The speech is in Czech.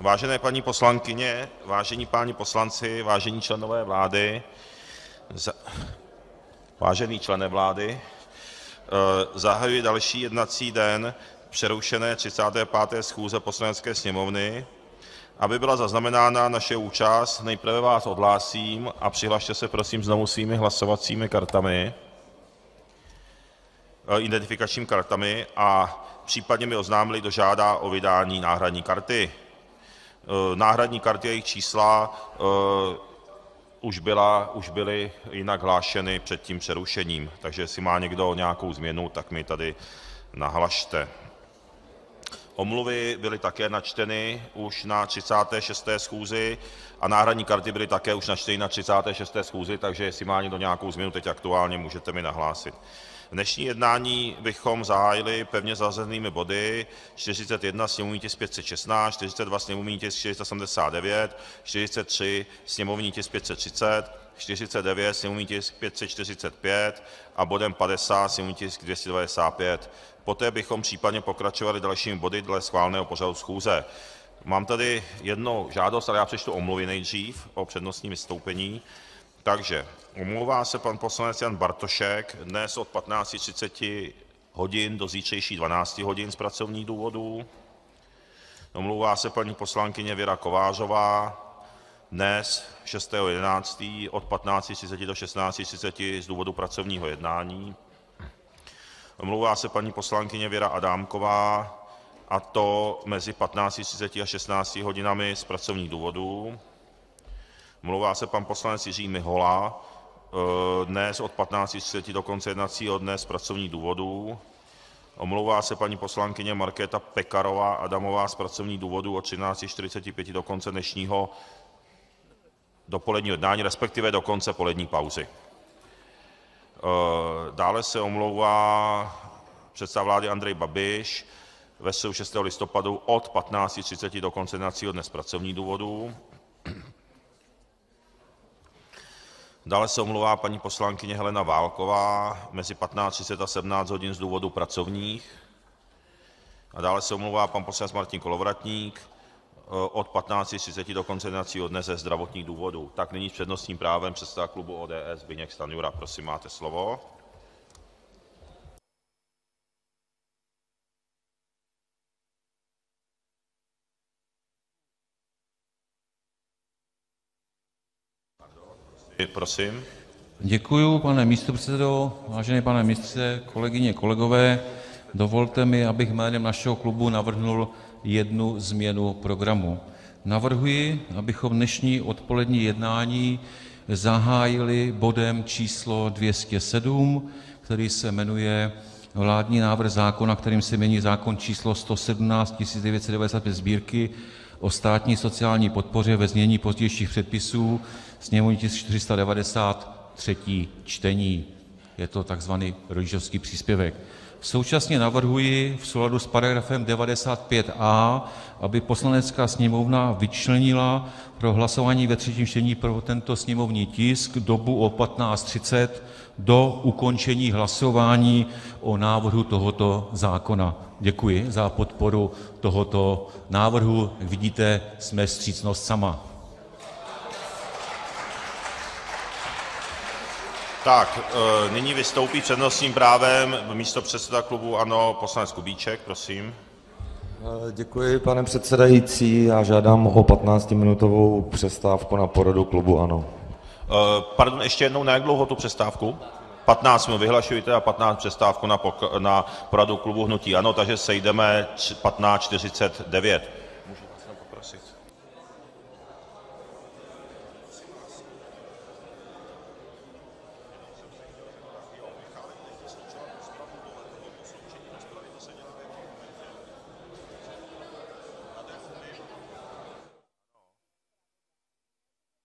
Vážené paní poslankyně, vážení páni poslanci, vážení členové vlády, vážený člene vlády, zahajuji další jednací den přerušené 35. schůze Poslanecké sněmovny. Aby byla zaznamenána naše účast, nejprve vás odhlásím a přihlaste se prosím znovu svými hlasovacími kartami, identifikačními kartami, a případně mi oznámili, kdo žádá o vydání náhradní karty. Náhradní karty a jejich čísla už byla jinak hlášena před tím přerušením, takže jestli má někdo nějakou změnu, tak mi tady nahlaste. Omluvy byly také načteny už na 36. schůzi a náhradní karty byly také už načteny na 36. schůzi, takže jestli má někdo nějakou změnu teď aktuálně, můžete mi nahlásit. Dnešní jednání bychom zahájili pevně zařazenými body 41, sněmovní tisk 516, 42, sněmovní tisk 479, 43, sněmovní tisk 530, 49, sněmovní tisk 545 a bodem 50, sněmovní tisk 295. Poté bychom případně pokračovali dalšími body dle schváleného pořadu schůze. Mám tady jednu žádost, ale já přečtu omluvy nejdřív o přednostním vystoupení. Omlouvá se pan poslanec Jan Bartošek dnes od 15.30 hodin do zítřejších 12 hodin z pracovních důvodů. Omlouvá se paní poslankyně Věra Kovářová dnes 6.11. od 15.30 do 16.30 z důvodu pracovního jednání. Omlouvá se paní poslankyně Věra Adámková, a to mezi 15.30 a 16 hodinami z pracovních důvodů. Omlouvá se pan poslanec Jiří Mihola dnes od 15.30 do konce jednacího dne z pracovních důvodů. Omlouvá se paní poslankyně Markéta Pekarová Adamová z pracovních důvodů od 13.45 do konce dnešního dopoledního jednání, respektive do konce polední pauzy. Dále se omlouvá předseda vlády Andrej Babiš ve středu 6. listopadu od 15.30 do konce jednacího dne z pracovních důvodů. Dále se omlouvá paní poslankyně Helena Válková mezi 15.30 a 17 hodin z důvodů pracovních. A dále se omlouvá pan poslanec Martin Kolovratník od 15.30 do konce jednacího dne ze zdravotních důvodů. Tak nyní s přednostním právem předseda klubu ODS Zbyněk Stanjura. Prosím, máte slovo. Děkuji, pane místopředsedo, vážený pane ministře, kolegyně, kolegové, dovolte mi, abych jménem našeho klubu navrhl jednu změnu programu. Navrhuji, abychom dnešní odpolední jednání zahájili bodem číslo 207, který se jmenuje vládní návrh zákona, kterým se mění zákon číslo 117 1995 Sb., o státní sociální podpoře, ve znění pozdějších předpisů, sněmovní tisk 490, třetí čtení. Je to takzvaný rodičovský příspěvek. Současně navrhuji v souladu s paragrafem 95a, aby Poslanecká sněmovna vyčlenila pro hlasování ve třetím čtení pro tento sněmovní tisk dobu o 15.30 do ukončení hlasování o návrhu tohoto zákona. Děkuji za podporu tohoto návrhu. Jak vidíte, jsme vstřícnost sama. Nyní vystoupí s přednostním právem místopředseda klubu ANO poslanec Kubíček, prosím. Děkuji, pane předsedající, já žádám o 15minutovou přestávku na poradu klubu ANO. Pardon, ještě jednou, na jak dlouho tu přestávku? 15 minut, vyhlašuji teda 15 přestávku na poradu klubu hnutí ANO, takže sejdeme 15.49.